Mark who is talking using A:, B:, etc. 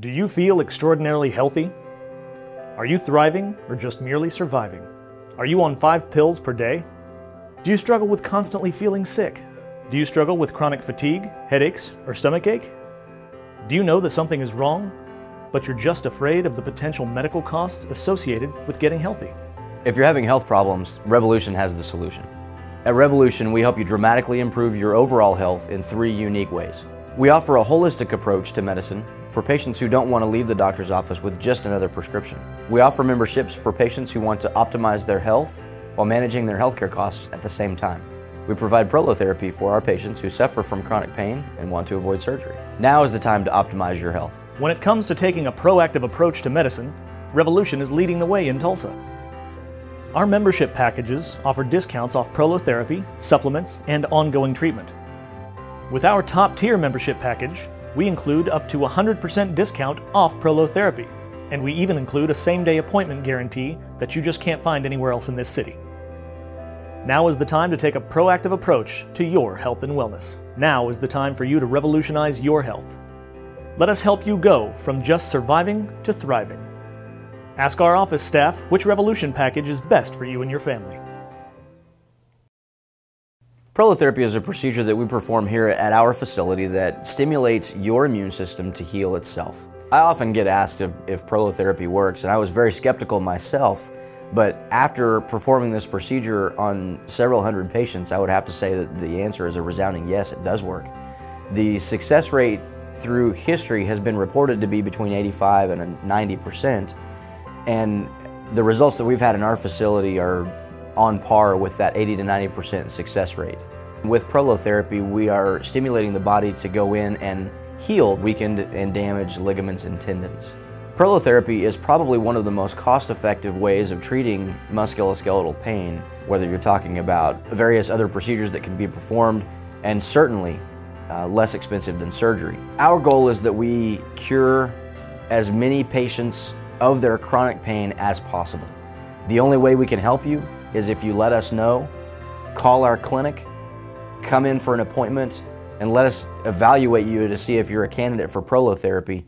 A: Do you feel extraordinarily healthy? Are you thriving or just merely surviving? Are you on five pills per day? Do you struggle with constantly feeling sick? Do you struggle with chronic fatigue, headaches, or stomach ache? Do you know that something is wrong, but you're just afraid of the potential medical costs associated with getting healthy?
B: If you're having health problems, Revolution has the solution. At Revolution, we help you dramatically improve your overall health in three unique ways. We offer a holistic approach to medicine for patients who don't want to leave the doctor's office with just another prescription. We offer memberships for patients who want to optimize their health while managing their healthcare costs at the same time. We provide prolotherapy for our patients who suffer from chronic pain and want to avoid surgery. Now is the time to optimize your health.
A: When it comes to taking a proactive approach to medicine, Revolution is leading the way in Tulsa. Our membership packages offer discounts off prolotherapy, supplements, and ongoing treatment. With our top tier membership package, we include up to 100% discount off prolotherapy, and we even include a same day appointment guarantee that you just can't find anywhere else in this city. Now is the time to take a proactive approach to your health and wellness. Now is the time for you to revolutionize your health. Let us help you go from just surviving to thriving. Ask our office staff which Revolution package is best for you and your family.
B: Prolotherapy is a procedure that we perform here at our facility that stimulates your immune system to heal itself. I often get asked if, if prolotherapy works, and I was very skeptical myself, but after performing this procedure on several hundred patients, I would have to say that the answer is a resounding yes, it does work. The success rate through history has been reported to be between 85 and 90 percent, and the results that we've had in our facility are on par with that 80 to 90% success rate. With prolotherapy, we are stimulating the body to go in and heal weakened and damaged ligaments and tendons. Prolotherapy is probably one of the most cost-effective ways of treating musculoskeletal pain, whether you're talking about various other procedures that can be performed, and certainly uh, less expensive than surgery. Our goal is that we cure as many patients of their chronic pain as possible. The only way we can help you is if you let us know, call our clinic, come in for an appointment, and let us evaluate you to see if you're a candidate for prolotherapy